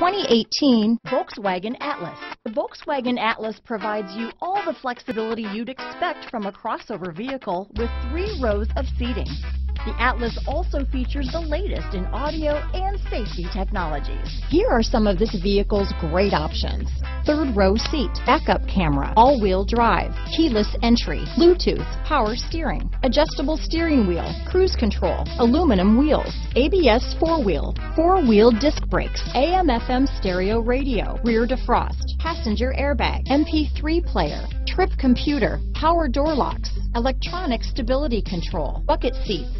2018 Volkswagen Atlas. The Volkswagen Atlas provides you all the flexibility you'd expect from a crossover vehicle with three rows of seating. The Atlas also features the latest in audio and safety technologies. Here are some of this vehicle's great options. Third row seat, backup camera, all-wheel drive, keyless entry, Bluetooth, power steering, adjustable steering wheel, cruise control, aluminum wheels, ABS four-wheel, four-wheel disc brakes, AM FM stereo radio, rear defrost, passenger airbag, MP3 player, trip computer, power door locks, electronic stability control, bucket seats,